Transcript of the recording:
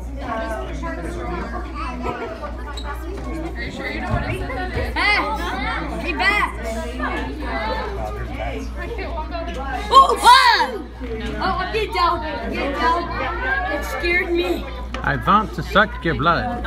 Are you sure you? Hey! Hey, back! Oh! Oh, get! Get down! It scared me! I want to suck your blood.